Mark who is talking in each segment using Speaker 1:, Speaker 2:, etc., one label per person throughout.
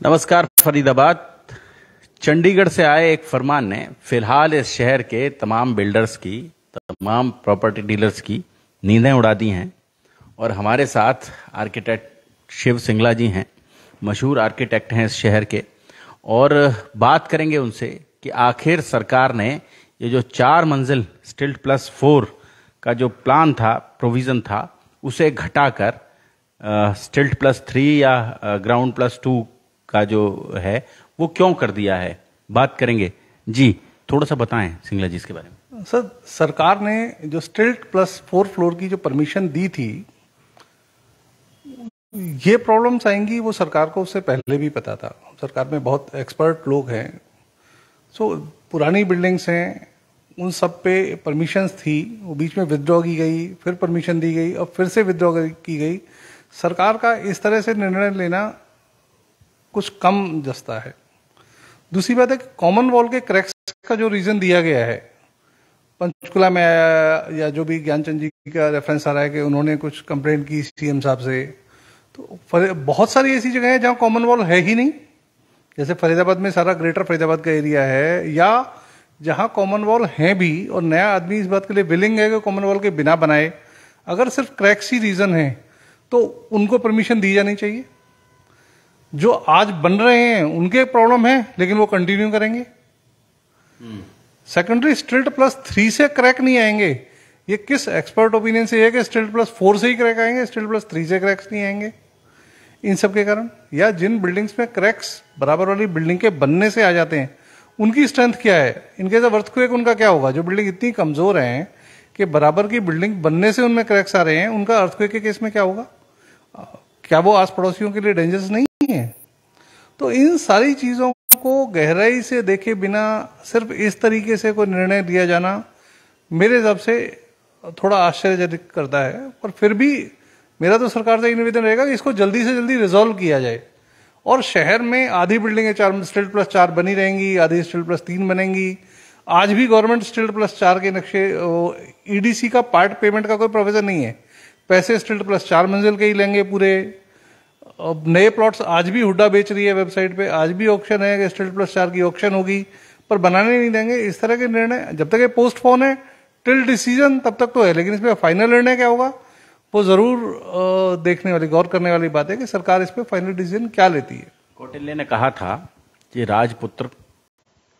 Speaker 1: नमस्कार, फरीदाबाद। चंडीगढ़ से आए एक फरमान ने फ़िलहाल इस शहर के तमाम बिल्डर्स की, तमाम प्रॉपर्टी डीलर्स की नींदें उड़ा दी हैं और हमारे साथ आर्किटेक्ट शिव सिंगला जी हैं, मशहूर आर्किटेक्ट हैं इस शहर के। और बात करेंगे उनसे कि आखिर सरकार ने ये जो चार मंजिल, स्टिल्ट प्लस फोर का जो प्लान था, प्रोविज़न था, उसे घटाकर स्टिल्ट प्लस थ्री या ग्राउंड प्लस टू का जो है, वो क्यों कर दिया है? बात करेंगे। जी, थोड़ा सा बताएँ सिंगला जी इसके बारे में।
Speaker 2: सर, सरकार ने जो स्टिल्ट प्लस फोर फ्लोर की जो परमिशन दी थी, ये प्रॉब्लम्स आएँगी, वो सरकार को उससे पहले भी पता था। सरकार में बहुत एक्सपर्ट लोग हैं। सो, पुरानी बिल्डिंग्स हैं, उन सब पे परमिशंस थी, वो बीच में विदड्रॉ की गई, फिर परमिशन दी गई, और फिर से विदड्रॉ की गई। सरकार का इस तरह से निर्णय लेना कुछ कम जस्ता है। दूसरी बात है कि कॉमन वॉल के क्रैक्स का जो रीजन दिया गया है, पंचकुला में आया या जो भी ज्ञानचंद जी का रेफरेंस आ रहा है कि उन्होंने कुछ कंप्लेंट की सीएम साहब से तो बहुत सारी ऐसी जगह है जहाँ कॉमन वॉल है ही नहीं। जैसे फरीदाबाद में सारा ग्रेटर फरीदाबाद का एरिया है, या जहाँ कॉमन वॉल है भी और नया आदमी इस बात के लिए विलिंग है कि कॉमन वॉल के बिना बनाए, अगर सिर्फ़ क्रैक्स ही रीजन है तो उनको परमिशन दी जानी चाहिए। जो आज बन रहे हैं, उनके प्रॉब्लम है, लेकिन वो कंटिन्यू करेंगे। सेकेंडरी स्ट्रिल्ट प्लस थ्री से क्रैक नहीं आएँगे। ये किस एक्सपर्ट ओपिनियन से? है कि स्ट्रिल्ट प्लस फोर से ही क्रैक आएँगे स्ट्रिल्ट प्लस थ्री से क्रैक्स नहीं आएँगे। इन सब के कारण, या जिन बिल्डिंग्स में क्रैक्स बराबर वाली बिल्डिंग के बनने से आ जाते हैं, उनकी स्ट्रेंथ क्या है? इनके जब अर्थक्वेक उनका क्या होगा? जो बिल्डिंग इतनी कमज़ोर है कि बराबर की बिल्डिंग बनने से उनमें क्रैक्स आ रहे हैं, उनका अर्थक्वेक के केस में क्या होगा? क्या वो आस पड़ोसियों के लिए डेंजरस नहीं है? तो इन सारी चीज़ों को गहराई से देखे बिना, सिर्फ़ इस तरीके से कोई निर्णय लिया जाना मेरे हिसाब से थोड़ा आश्चर्यजनक करता है। पर फिर भी मेरा तो सरकार से निवेदन रहेगा कि इसको जल्दी से जल्दी रिजोल्व किया जाए। और शहर में आधी बिल्डिंगें चार स्टिल्ट प्लस चार बनी रहेंगी, आधी स्टिल्ट प्लस तीन बनेंगी। आज भी गवर्नमेंट स्टिल्ट प्लस चार के नक्शे ईडीसी का पार्ट पेमेंट का कोई प्रोविज़न नहीं है। पैसे स्टिल्ट प्लस चार मंजिल के ही लेंगे पूरे। अब नए प्लॉट्स आज भी हुड्डा बेच रही है वेबसाइट पे। आज भी ऑप्शन है स्टिल प्लस चार की ऑप्शन होगी, पर बनाने नहीं देंगे। इस तरह के निर्णय, जब तक ये पोस्ट फ़ोन है टिल डिसीज़न तब तक तो है, लेकिन इसमें फाइनल निर्णय क्या होगा? वो ज़रूर देखने वाली, गौर करने वाली बात है कि सरकार इस पर फाइनल डिसीज़न क्या लेती है।
Speaker 1: कौटिल्य ने कहा था कि राजपुत्र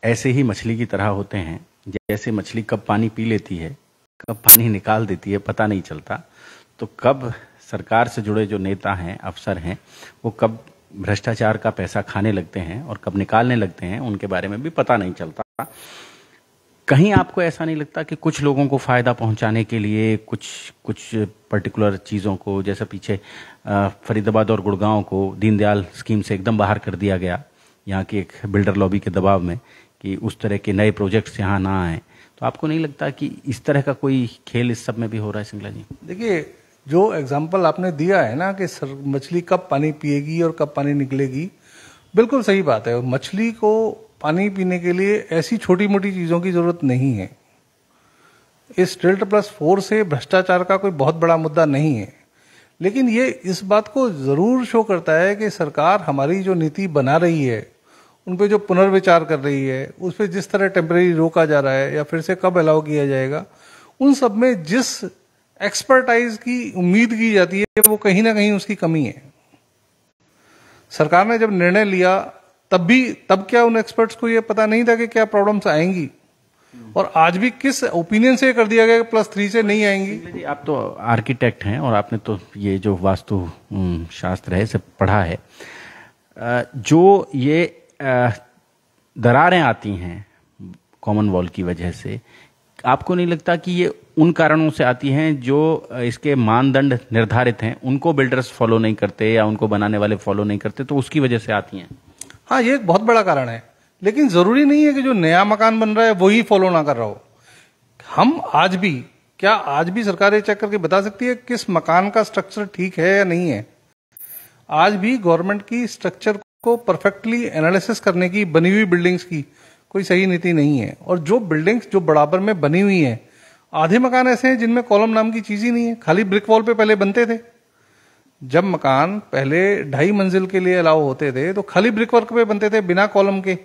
Speaker 1: ऐसे ही मछली की तरह होते हैं, जैसे मछली कब पानी पी लेती है, कब पानी निकाल देती है, पता नहीं चलता। तो कब सरकार से जुड़े जो नेता हैं, अफसर हैं, वो कब भ्रष्टाचार का पैसा खाने लगते हैं और कब निकालने लगते हैं, उनके बारे में भी पता नहीं चलता। कहीं आपको ऐसा नहीं लगता कि कुछ लोगों को फ़ायदा पहुँचाने के लिए कुछ कुछ पर्टिकुलर चीज़ों को, जैसे पीछे फरीदाबाद और गुड़गांव को दीनदयाल स्कीम से एकदम बाहर कर दिया गया, यहाँ की एक बिल्डर लॉबी के दबाव में, कि उस तरह के नए प्रोजेक्ट्स यहाँ ना आए। तो आपको नहीं लगता कि इस तरह का कोई खेल इस सब में भी हो रहा है सिंगला जी?
Speaker 2: देखिए जो एग्ज़ाम्पल आपने दिया है ना कि सर, मछली कब पानी पिएगी और कब पानी निकलेगी, बिल्कुल सही बात है। मछली को पानी पीने के लिए ऐसी छोटी मोटी चीज़ों की ज़रूरत नहीं है। इस डेल्टा प्लस फोर से भ्रष्टाचार का कोई बहुत बड़ा मुद्दा नहीं है। लेकिन ये इस बात को ज़रूर शो करता है कि सरकार हमारी जो नीति बना रही है, उन पर जो पुनर्विचार कर रही है, उस पर जिस तरह टेम्परेरी रोका जा रहा है या फिर से कब अलाउ किया जाएगा, उन सब में जिस एक्सपर्टाइज की उम्मीद की जाती है वो कहीं ना कहीं उसकी कमी है। सरकार ने जब निर्णय लिया, तब भी, तब क्या उन एक्सपर्ट्स को ये पता नहीं था कि क्या प्रॉब्लम्स आएँगी? और आज भी किस ओपिनियन से कर दिया गया प्लस थ्री से नहीं आएँगी?
Speaker 1: आप तो आर्किटेक्ट हैं और आपने तो ये जो वास्तु शास्त्र है, इसे पढ़ा है। जो ये दरारें आती हैं कॉमन वॉल की वजह से आपको नहीं लगता कि ये उन कारणों से आती हैं जो इसके मानदंड निर्धारित हैं? उनको बिल्डर्स फॉलो नहीं करते या उनको बनाने वाले फॉलो नहीं करते तो उसकी वजह से आती हैं।
Speaker 2: हाँ ये एक बहुत बड़ा कारण है। लेकिन ज़रूरी नहीं है कि जो नया मकान बन रहा है, वही फॉलो ना कर रहा हो। हम आज भी, क्या आज भी सरकार ये चेक करके बता सकती है किस मकान का स्ट्रक्चर ठीक है या नहीं है? आज भी गवर्नमेंट की स्ट्रक्चर को परफेक्टली एनालिसिस करने की, बनी हुई बिल्डिंग्स की कोई सही नीति नहीं है। और जो बिल्डिंग्स जो बराबर में बनी हुई हैं, आधे मकान ऐसे हैं जिनमें कॉलम नाम की चीज़ ही नहीं है। खाली ब्रिक वॉल पे पहले बनते थे। जब मकान पहले ढाई मंजिल के लिए अलाउ होते थे तो खाली ब्रिक वर्क पे बनते थे बिना कॉलम के।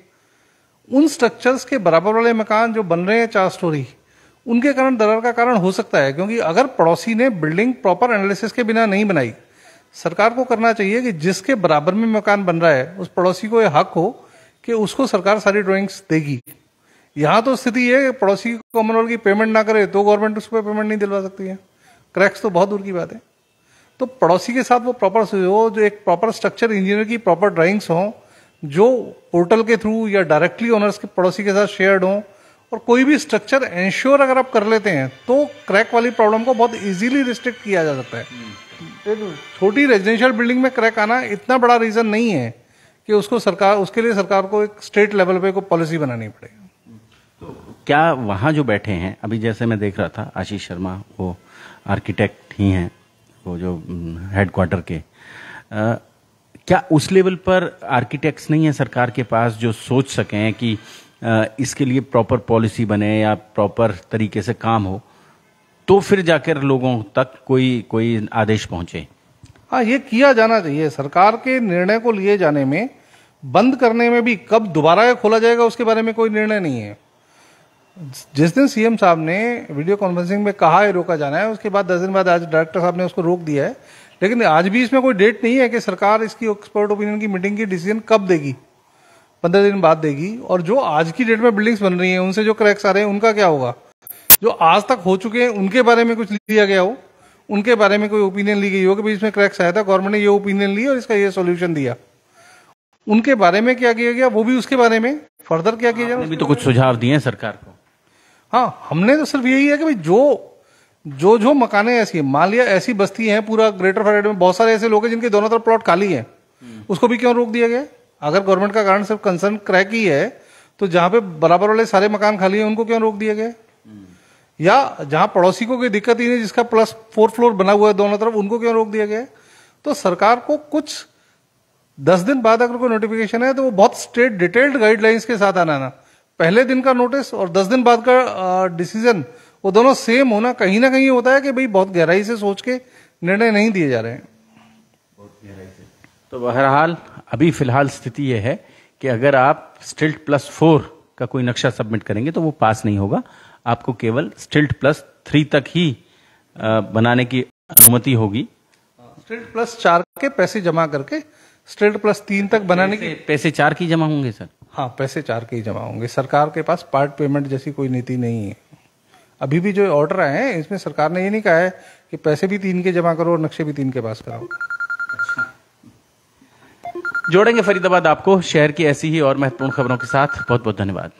Speaker 2: उन स्ट्रक्चर्स के बराबर वाले मकान जो बन रहे हैं, चार स्टोरी उनके कारण दरार का कारण हो सकता है, क्योंकि अगर पड़ोसी ने बिल्डिंग प्रॉपर एनालिसिस के बिना नहीं बनाई, सरकार को करना चाहिए कि जिसके बराबर में मकान बन रहा है, उस पड़ोसी को यह हक हो कि उसको सरकार सारी ड्राइंग्स देगी। यहाँ तो स्थिति ये पड़ोसी कॉमन की पेमेंट ना करे तो गवर्नमेंट उस पर पेमेंट नहीं दिलवा सकती है। क्रैक्स तो बहुत दूर की बात है। तो पड़ोसी के साथ वो प्रॉपर हो जो एक प्रॉपर स्ट्रक्चर इंजीनियर की प्रॉपर ड्राइंग्स हो जो पोर्टल के थ्रू या डायरेक्टली ओनर्स के पड़ोसी के साथ शेयर्ड हो और कोई भी स्ट्रक्चर एंश्योर अगर आप कर लेते हैं तो क्रैक वाली प्रॉब्लम को बहुत इजीली रिस्ट्रिक्ट किया जा सकता है। छोटी रेजिडेंशियल बिल्डिंग में क्रैक आना इतना बड़ा रीजन नहीं है। कि उसको सरकार उसके लिए सरकार को एक स्टेट लेवल पे कोई पॉलिसी बनानी पड़ेगी।
Speaker 1: तो क्या वहाँ जो बैठे हैं अभी जैसे मैं देख रहा था आशीष शर्मा वो आर्किटेक्ट ही हैं वो जो हेडक्वार्टर के आ, क्या उस लेवल पर आर्किटेक्ट्स नहीं है सरकार के पास जो सोच सकें कि आ, इसके लिए प्रॉपर पॉलिसी बने या प्रॉपर तरीके से काम हो तो फिर जाकर लोगों तक कोई कोई आदेश पहुँचे?
Speaker 2: हाँ ये किया जाना चाहिए। सरकार के निर्णय को लिए जाने में, बंद करने में भी कब दोबारा खोला जाएगा, उसके बारे में कोई निर्णय नहीं है। जिस दिन सीएम साहब ने वीडियो कॉन्फ्रेंसिंग में कहा है, रोका जाना है, उसके बाद दस दिन बाद आज डायरेक्टर साहब ने उसको रोक दिया है। लेकिन आज भी इसमें कोई डेट नहीं है कि सरकार इसकी एक्सपर्ट ओपिनियन की मीटिंग की डिसीज़न कब देगी, पंद्रह दिन बाद देगी। और जो आज की डेट में बिल्डिंग्स बन रही हैं, उनसे जो क्रैक्स आ रहे हैं, उनका क्या होगा? जो आज तक हो चुके हैं, उनके बारे में कुछ लिया गया हो? उनके बारे में कोई ओपिनियन ली गई हो कि भाई इसमें क्रैक्स आया था गवर्नमेंट ने ये ओपिनियन ली और इसका ये सोल्यूशन दिया। उनके बारे में क्या किया गया? वो भी उसके बारे में। फर्दर क्या किया जाए
Speaker 1: तो कुछ सुझाव दिए सरकार को।
Speaker 2: हाँ हमने तो सिर्फ़ यही है कि भाई जो जो जो मकाने ऐसी है मान लिया ऐसी बस्ती है पूरा ग्रेटर फरेड में बहुत सारे ऐसे लोग हैं जिनके दोनों तरफ़ प्लॉट खाली है। उसको भी क्यों रोक दिया गया? अगर गवर्नमेंट का कारण सिर्फ़ कंसर्न क्रैक ही है तो जहाँ पे बराबर वाले सारे मकान खाली है उनको क्यों रोक दिया गया? या जहाँ पड़ोसी को कोई दिक्कत ही नहीं, जिसका प्लस फोर फ्लोर बना हुआ है दोनों तरफ़, उनको क्यों रोक दिया गया है? तो सरकार को कुछ दस दिन बाद अगर कोई नोटिफिकेशन है तो वो बहुत स्ट्रेट डिटेल्ड गाइडलाइंस के साथ आना ना। पहले दिन का नोटिस और दस दिन बाद का डिसीज़न वो दोनों सेम होना, कहीं ना कहीं होता है कि भाई बहुत गहराई से सोच के निर्णय नहीं दिए जा रहे हैं।
Speaker 1: तो बहरहाल, अभी फ़िलहाल स्थिति यह है कि अगर आप स्टिल्ट प्लस फोर का कोई नक्शा सबमिट करेंगे तो वो पास नहीं होगा। आपको केवल स्टिल्ट प्लस थ्री तक ही बनाने की अनुमति होगी।
Speaker 2: स्टिल्ट प्लस चार के पैसे जमा करके स्टिल्ट प्लस तीन तक बनाने
Speaker 1: के पैसे चार की जमा होंगे सर।
Speaker 2: हाँ पैसे चार के ही जमा होंगे। सरकार के पास पार्ट पेमेंट जैसी कोई नीति नहीं है। अभी भी जो ऑर्डर आए हैं इसमें सरकार ने ये नहीं कहा है कि पैसे भी तीन के जमा करो और नक्शे भी तीन के पास कराओ।
Speaker 1: जोड़ेंगे फरीदाबाद आपको, शहर की ऐसी ही और महत्वपूर्ण खबरों के साथ। बहुत बहुत धन्यवाद।